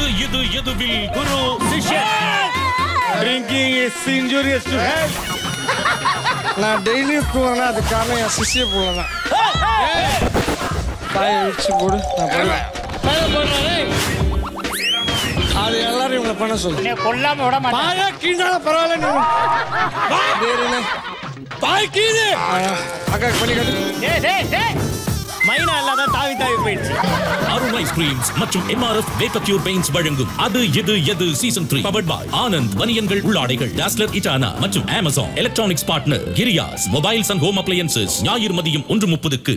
அது இது எதுவில் குரு சிஷ்யன்? Drinking is injurious to health நான் டெய்லி போவேன்னா அது காரணம் என் சிஷிய போல தான் பாய வச்சு போடு நான் போடுவேன் அது எல்லாரும் இவங்களை பண்ண சொல்லு. கொல்லாம விட மாட்டேன். கீழாலும் பரவாயில்ல நீ. வேறு என்ன? பாய் கீழே. அக்கா பண்ணி காட்டு. மைனா இல்லாத தாவி தாவி போயிடுச்சு. ஐஸ்கிரீம்ஸ் மற்றும் எம்ஆர்எஃப் மேக்கப் யூர் பெயின்ஸ் வழங்கும் அது எது எது season three powered by Anand வணிகங்கள் உள்ளாடைகள். டாஸ்லர் இட்டானா மற்றும் Amazon electronics partner Giriias mobiles and home appliances ஞாயிறு மதியம் ஒன்று முப்பதுக்கு.